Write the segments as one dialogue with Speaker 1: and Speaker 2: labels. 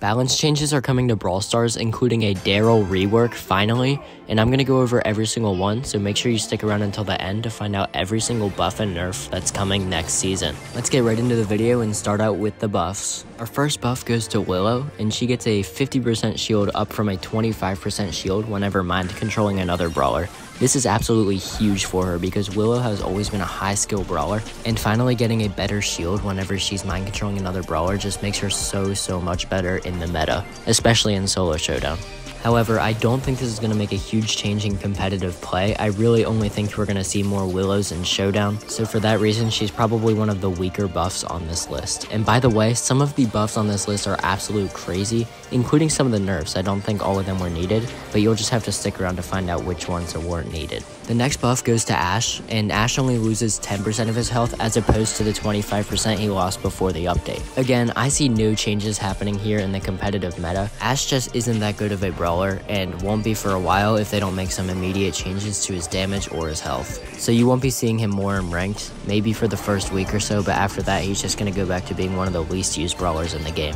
Speaker 1: Balance changes are coming to Brawl Stars, including a Darryl rework finally, and I'm to go over every single one, so make sure you stick around until the end to find out every single buff and nerf that's coming next season. Let's get right into the video and start out with the buffs. Our first buff goes to Willow, and she gets a 50% shield up from a 25% shield whenever mind controlling another brawler. This is absolutely huge for her because Willow has always been a high skill brawler, and finally getting a better shield whenever she's mind controlling another brawler just makes her so, so much better in the meta, especially in solo showdown. However, I don't think this is going to make a huge change in competitive play. I really only think we're going to see more Willows in Showdown, so for that reason, she's probably one of the weaker buffs on this list. And by the way, some of the buffs on this list are absolute crazy, including some of the nerfs. I don't think all of them were needed, but you'll just have to stick around to find out which ones weren't needed. The next buff goes to Ash, and Ash only loses 10% of his health as opposed to the 25% he lost before the update. Again, I see no changes happening here in the competitive meta. Ash just isn't that good of a brawler and won't be for a while if they don't make some immediate changes to his damage or his health. So you won't be seeing him more in ranked, maybe for the first week or so, but after that he's just going to go back to being one of the least used brawlers in the game.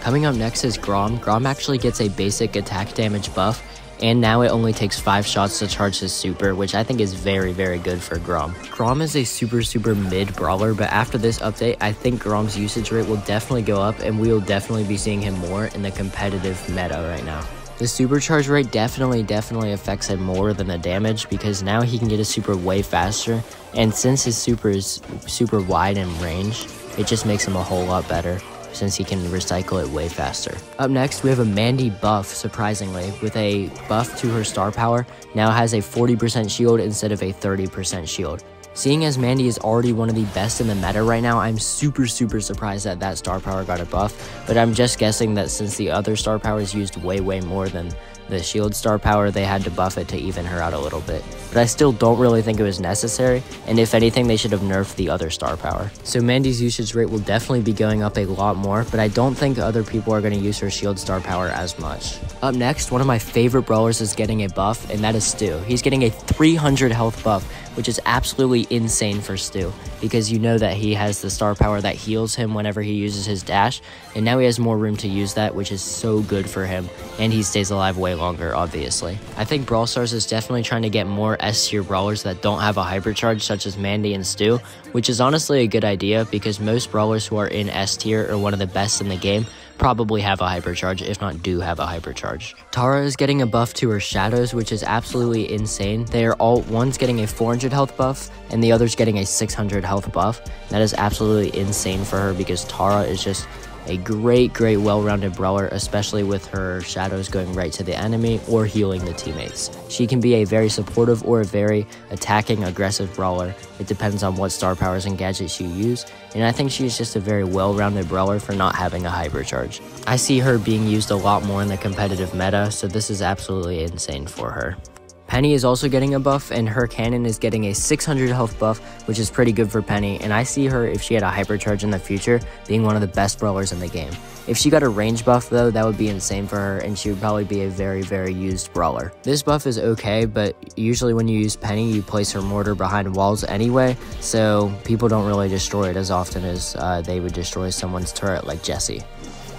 Speaker 1: Coming up next is Grom. Grom actually gets a basic attack damage buff and now it only takes 5 shots to charge his super, which I think is very, very good for Grom. Grom is a super, super mid brawler, but after this update, I think Grom's usage rate will definitely go up, and we will definitely be seeing him more in the competitive meta right now. The supercharge rate definitely, definitely affects him more than the damage because now he can get a super way faster, and since his super is super wide in range, it just makes him a whole lot better since he can recycle it way faster. Up next, we have a Mandy buff, surprisingly, with a buff to her star power, now has a 40% shield instead of a 30% shield. Seeing as Mandy is already one of the best in the meta right now, I'm super, super surprised that that star power got a buff, but I'm just guessing that since the other star powers used way, way more than the shield star power, they had to buff it to even her out a little bit. But I still don't really think it was necessary, and if anything, they should have nerfed the other star power. So Mandy's usage rate will definitely be going up a lot more, but I don't think other people are going to use her shield star power as much. Up next, one of my favorite brawlers is getting a buff, and that is Stu. He's getting a 300 health buff, which is absolutely insane for Stu, because you know that he has the star power that heals him whenever he uses his dash, and now he has more room to use that, which is so good for him, and he stays alive way longer, obviously. I think Brawl Stars is definitely trying to get more S tier brawlers that don't have a hypercharge, such as Mandy and Stu, which is honestly a good idea because most brawlers who are in S tier are one of the best in the game probably have a hypercharge, if not do have a hypercharge. Tara is getting a buff to her shadows, which is absolutely insane. They are all, one's getting a 400 health buff, and the other's getting a 600 health buff. That is absolutely insane for her because Tara is just a great, great, well rounded brawler, especially with her shadows going right to the enemy or healing the teammates. She can be a very supportive or a very attacking, aggressive brawler. It depends on what star powers and gadgets you use, and I think she's just a very well rounded brawler for not having a hypercharge. I see her being used a lot more in the competitive meta, so this is absolutely insane for her. Penny is also getting a buff, and her cannon is getting a 600 health buff, which is pretty good for Penny, and I see her, if she had a hypercharge in the future, being one of the best brawlers in the game. If she got a range buff though, that would be insane for her, and she would probably be a very, very used brawler. This buff is okay, but usually when you use Penny, you place her mortar behind walls anyway, so people don't really destroy it as often as uh, they would destroy someone's turret like Jessie.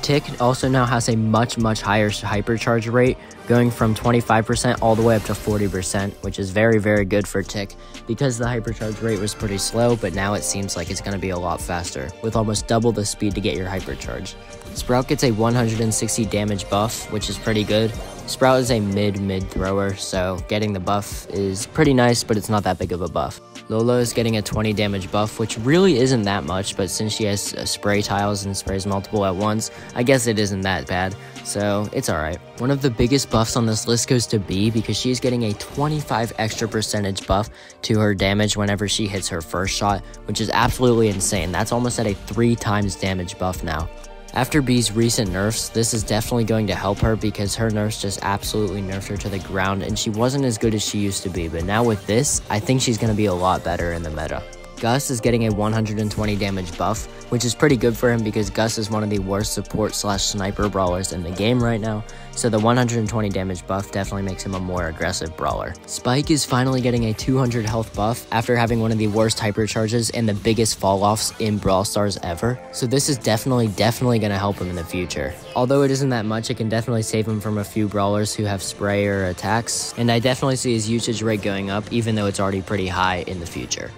Speaker 1: Tick also now has a much, much higher hypercharge rate, going from 25% all the way up to 40%, which is very, very good for Tick because the hypercharge rate was pretty slow, but now it seems like it's going to be a lot faster, with almost double the speed to get your hypercharge. Sprout gets a 160 damage buff, which is pretty good. Sprout is a mid-mid thrower, so getting the buff is pretty nice, but it's not that big of a buff. Lola is getting a 20 damage buff, which really isn't that much, but since she has uh, spray tiles and sprays multiple at once, I guess it isn't that bad, so it's alright. One of the biggest buffs on this list goes to Bea because she's getting a 25 extra percentage buff to her damage whenever she hits her first shot, which is absolutely insane. That's almost at a 3 times damage buff now. After Bea's recent nerfs, this is definitely going to help her because her nerfs just absolutely nerfed her to the ground and she wasn't as good as she used to be. But now with this, I think she's going to be a lot better in the meta. Gus is getting a 120 damage buff, which is pretty good for him because Gus is one of the worst support slash sniper brawlers in the game right now, so the 120 damage buff definitely makes him a more aggressive brawler. Spike is finally getting a 200 health buff after having one of the worst hypercharges and the biggest fall-offs in Brawl Stars ever, so this is definitely, definitely going to help him in the future. Although it isn't that much, it can definitely save him from a few brawlers who have spray or attacks, and I definitely see his usage rate going up even though it's already pretty high in the future.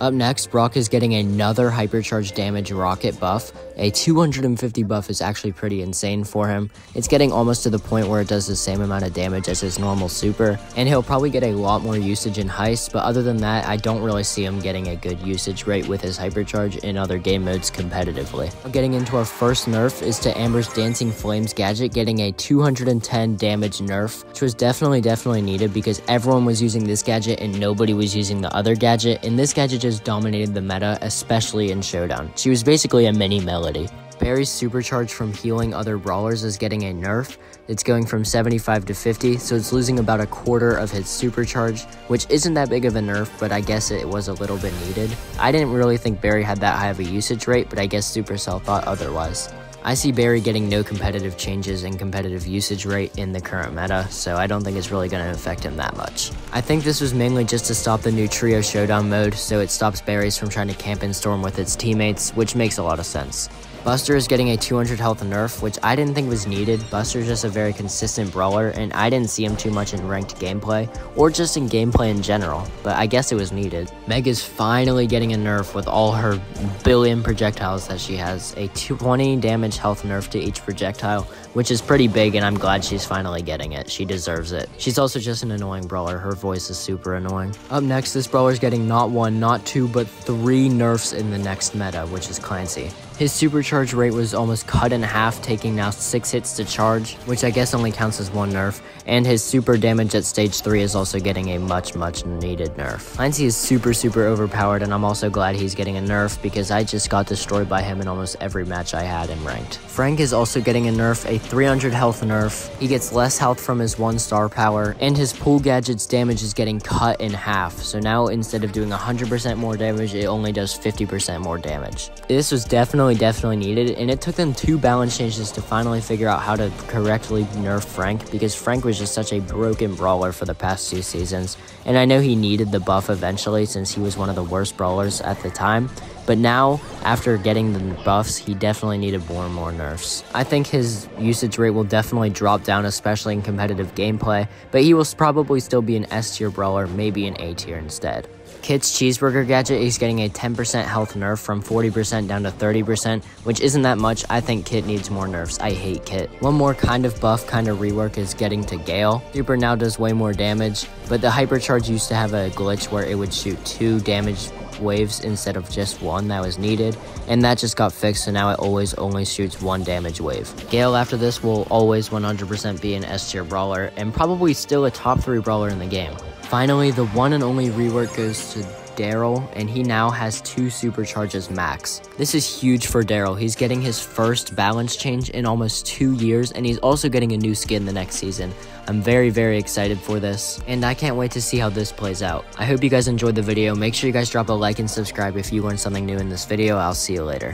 Speaker 1: Up next, Brock is getting another hypercharge damage rocket buff. A 250 buff is actually pretty insane for him. It's getting almost to the point where it does the same amount of damage as his normal super, and he'll probably get a lot more usage in Heist, but other than that, I don't really see him getting a good usage rate with his hypercharge in other game modes competitively. Getting into our first nerf is to Amber's Dancing Flames gadget getting a 210 damage nerf, which was definitely, definitely needed because everyone was using this gadget and nobody was using the other gadget, and this gadget just dominated the meta, especially in Showdown. She was basically a mini Melody. Berry's supercharge from healing other brawlers is getting a nerf. It's going from 75 to 50, so it's losing about a quarter of his supercharge, which isn't that big of a nerf, but I guess it was a little bit needed. I didn't really think Berry had that high of a usage rate, but I guess Supercell thought otherwise. I see Berry getting no competitive changes in competitive usage rate in the current meta, so I don't think it's really going to affect him that much. I think this was mainly just to stop the new Trio Showdown mode, so it stops Berry's from trying to camp and storm with its teammates, which makes a lot of sense. Buster is getting a 200 health nerf, which I didn't think was needed. Buster's just a very consistent brawler, and I didn't see him too much in ranked gameplay, or just in gameplay in general, but I guess it was needed. Meg is finally getting a nerf with all her billion projectiles that she has. A 20 damage health nerf to each projectile, which is pretty big, and I'm glad she's finally getting it. She deserves it. She's also just an annoying brawler. Her voice is super annoying. Up next, this brawler is getting not one, not two, but three nerfs in the next meta, which is Clancy. His supercharge rate was almost cut in half, taking now 6 hits to charge, which I guess only counts as one nerf, and his super damage at stage 3 is also getting a much much needed nerf. Clancy is super super overpowered and I'm also glad he's getting a nerf because I just got destroyed by him in almost every match I had in ranked. Frank is also getting a nerf, a 300 health nerf, he gets less health from his 1 star power, and his pool gadget's damage is getting cut in half, so now instead of doing 100% more damage, it only does 50% more damage. This was definitely definitely, definitely needed, and it took them two balance changes to finally figure out how to correctly nerf Frank, because Frank was just such a broken brawler for the past two seasons, and I know he needed the buff eventually since he was one of the worst brawlers at the time, but now, after getting the buffs, he definitely needed more and more nerfs. I think his usage rate will definitely drop down, especially in competitive gameplay, but he will probably still be an S tier brawler, maybe an A tier instead. Kit's cheeseburger gadget is getting a 10% health nerf from 40% down to 30%, which isn't that much. I think Kit needs more nerfs. I hate Kit. One more kind of buff, kind of rework is getting to Gale. Super now does way more damage, but the hypercharge used to have a glitch where it would shoot two damage waves instead of just one that was needed, and that just got fixed, so now it always only shoots one damage wave. Gale after this will always 100% be an S tier brawler, and probably still a top 3 brawler in the game. Finally, the one and only rework goes to Darryl, and he now has two supercharges max. This is huge for Darryl. He's getting his first balance change in almost two years, and he's also getting a new skin the next season. I'm very, very excited for this, and I can't wait to see how this plays out. I hope you guys enjoyed the video. Make sure you guys drop a like and subscribe if you learned something new in this video. I'll see you later.